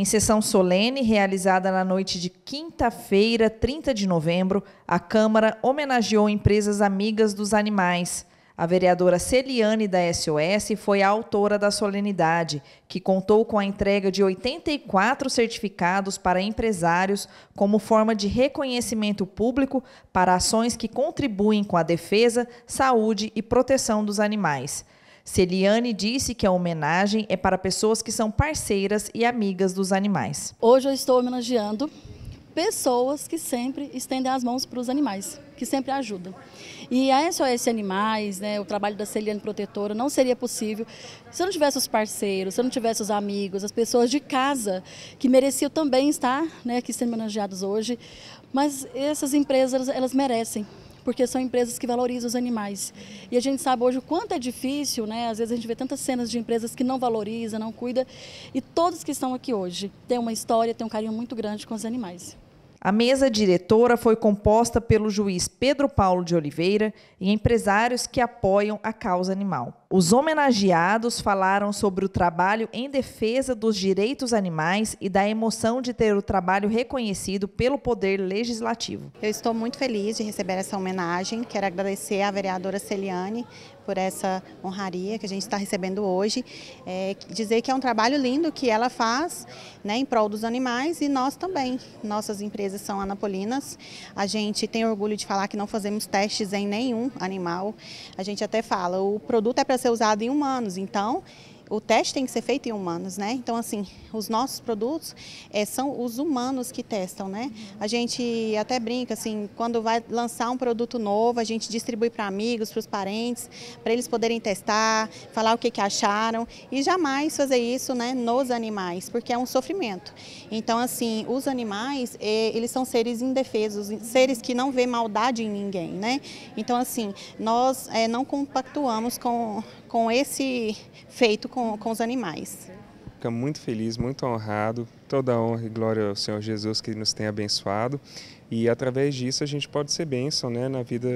Em sessão solene realizada na noite de quinta-feira, 30 de novembro, a Câmara homenageou empresas amigas dos animais. A vereadora Celiane da SOS foi a autora da solenidade, que contou com a entrega de 84 certificados para empresários como forma de reconhecimento público para ações que contribuem com a defesa, saúde e proteção dos animais. Celiane disse que a homenagem é para pessoas que são parceiras e amigas dos animais. Hoje eu estou homenageando pessoas que sempre estendem as mãos para os animais, que sempre ajudam. E a SOS Animais, né, o trabalho da Celiane Protetora não seria possível se eu não tivesse os parceiros, se eu não tivesse os amigos, as pessoas de casa, que mereciam também estar né, aqui sendo homenageados hoje. Mas essas empresas, elas merecem, porque são empresas que valorizam os animais. E a gente sabe hoje o quanto é difícil, né? Às vezes a gente vê tantas cenas de empresas que não valorizam, não cuidam. E todos que estão aqui hoje têm uma história, têm um carinho muito grande com os animais. A mesa diretora foi composta pelo juiz Pedro Paulo de Oliveira e empresários que apoiam a causa animal. Os homenageados falaram sobre o trabalho em defesa dos direitos animais e da emoção de ter o trabalho reconhecido pelo Poder Legislativo. Eu estou muito feliz de receber essa homenagem. Quero agradecer à vereadora Celiane por essa honraria que a gente está recebendo hoje. É, dizer que é um trabalho lindo que ela faz né, em prol dos animais e nós também. Nossas empresas são anapolinas. A gente tem orgulho de falar que não fazemos testes em nenhum animal. A gente até fala, o produto é para ser usado em humanos, então o teste tem que ser feito em humanos, né? Então, assim, os nossos produtos é, são os humanos que testam, né? A gente até brinca, assim, quando vai lançar um produto novo, a gente distribui para amigos, para os parentes, para eles poderem testar, falar o que, que acharam e jamais fazer isso, né, nos animais, porque é um sofrimento. Então, assim, os animais, é, eles são seres indefesos, seres que não vê maldade em ninguém, né? Então, assim, nós é, não compactuamos com, com esse feito com os animais. Fica muito feliz, muito honrado. Toda a honra e glória ao Senhor Jesus que nos tem abençoado. E através disso a gente pode ser bênção né, na vida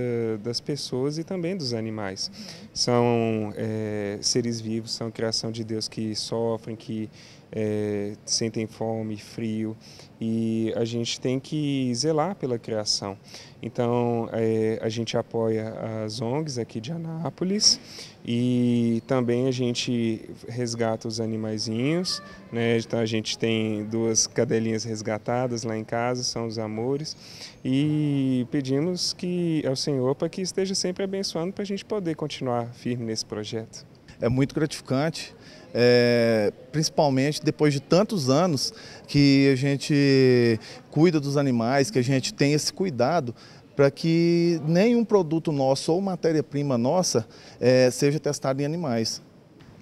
das pessoas e também dos animais. São é, seres vivos, são criação de Deus que sofrem, que é, sentem fome, frio e a gente tem que zelar pela criação. Então é, a gente apoia as ONGs aqui de Anápolis e também a gente resgata os animaizinhos, né? Então a gente tem duas cadelinhas resgatadas lá em casa, são os amores e pedimos que ao Senhor para que esteja sempre abençoando para a gente poder continuar firme nesse projeto. É muito gratificante é, principalmente depois de tantos anos que a gente cuida dos animais, que a gente tem esse cuidado para que nenhum produto nosso ou matéria-prima nossa é, seja testado em animais.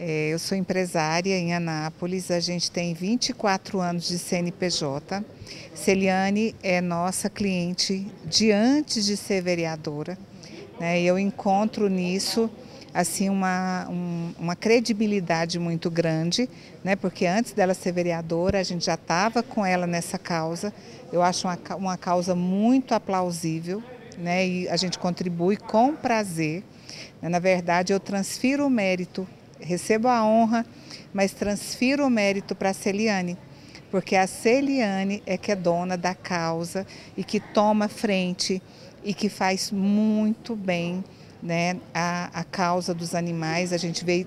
É, eu sou empresária em Anápolis, a gente tem 24 anos de CNPJ. Celiane é nossa cliente de antes de ser vereadora. Né, eu encontro nisso assim uma, um, uma credibilidade muito grande, né? porque antes dela ser vereadora, a gente já estava com ela nessa causa. Eu acho uma, uma causa muito aplausível né? e a gente contribui com prazer. Na verdade, eu transfiro o mérito, recebo a honra, mas transfiro o mérito para a Celiane, porque a Celiane é que é dona da causa e que toma frente e que faz muito bem né, a, a causa dos animais. A gente vê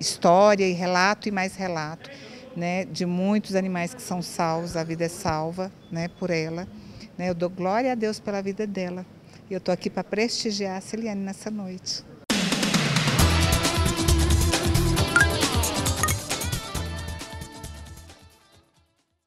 história e relato e mais relato né, de muitos animais que são salvos, a vida é salva né, por ela. Né, eu dou glória a Deus pela vida dela. E eu estou aqui para prestigiar a Celiane nessa noite.